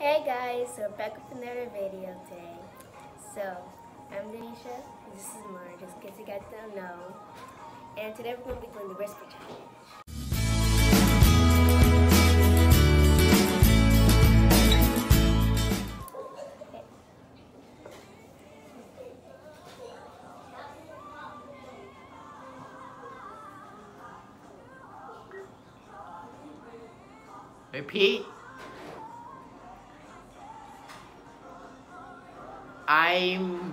Hey guys, so we're back with another video today. So, I'm Denisha, this is Mar, just in case you guys don't know. And today we're going to be doing the whisper challenge. Repeat. I'm.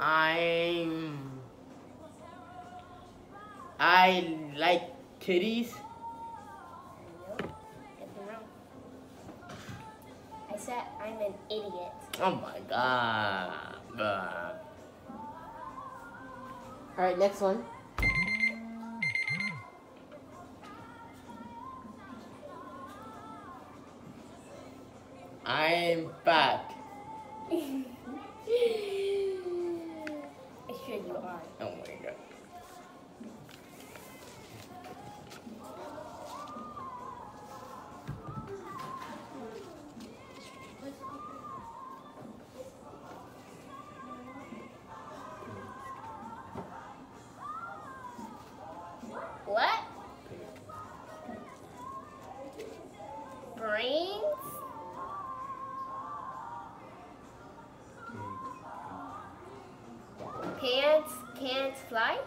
I'm. I like titties. Nope, get them wrong. I said I'm an idiot. Oh my god. Uh, Alright, next one. I'm fat. Pants can't fly?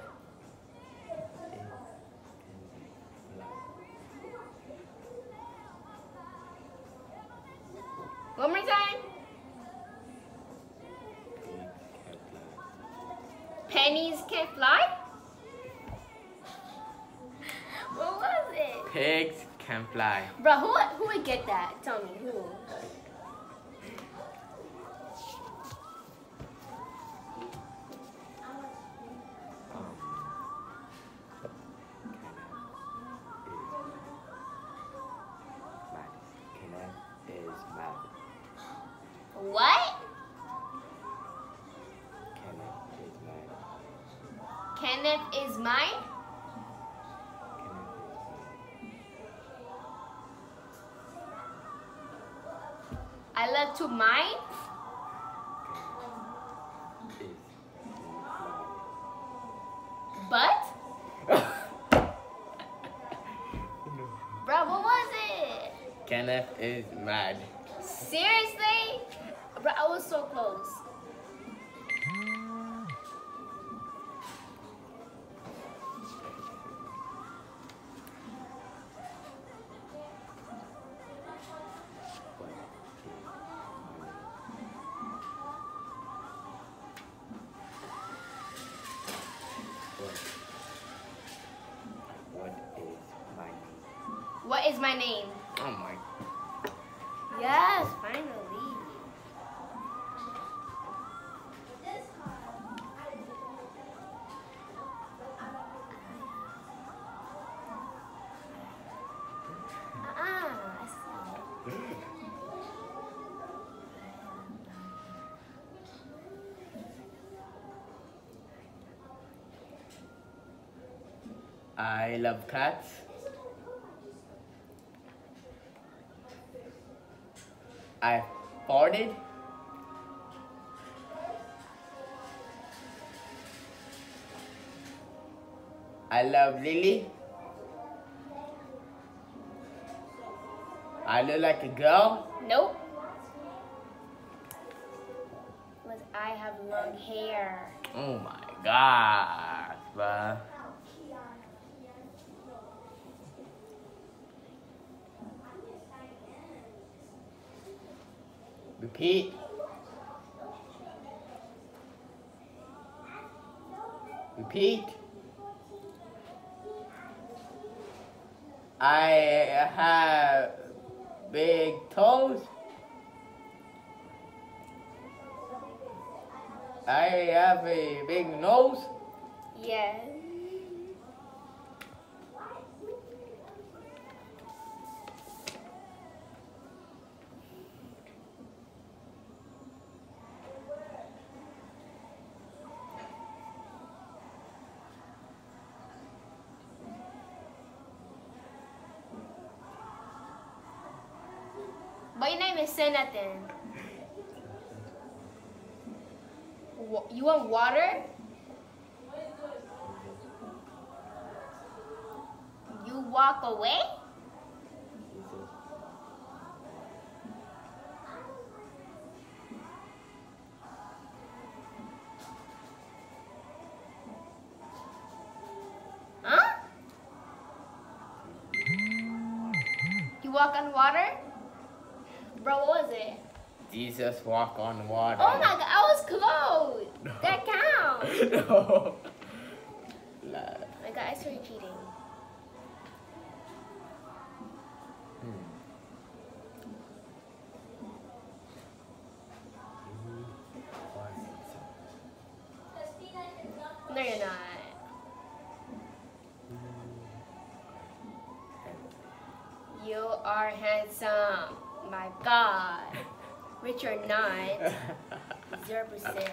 One more time. Pennies can't fly? What was it? Pigs can fly. Bro, who, who would get that? Tell me, who? Kenneth is mine? I love to mine? But? Bro, what was it? Kenneth is mad. Seriously? Is my name? Oh my. Yes, finally. Ah, I see. I love cats. I farted. I love Lily. I look like a girl. Nope. Was I have long hair. Oh my god, bruh. Repeat. Repeat. I have big toes. I have a big nose. Yes. Didn't even say nothing. You want water? You walk away? Huh? You walk on water? Bro, what was it? Jesus walk on water. Oh my god, I was close. That counts. no. Lie. My god, I started cheating. Hmm. No, you're not. You are handsome. My god. Which you're not. Zero percent.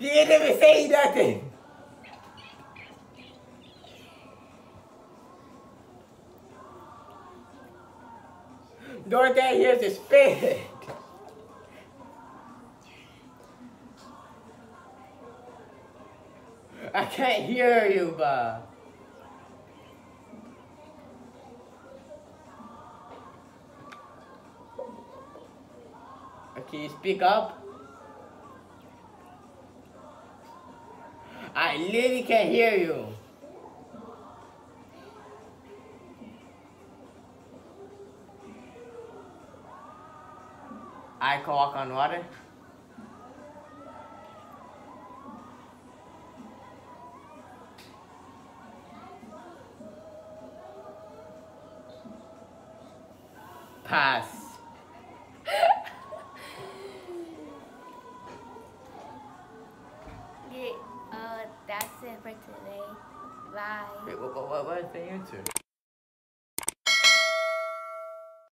You didn't even say nothing. Dorothy, here's the spit. I can't hear you, Bob. Can you speak up? I literally can't hear you. I can walk on water. Pass. Yeah, uh, that's it for today. Bye. Wait, what, what, what was the answer?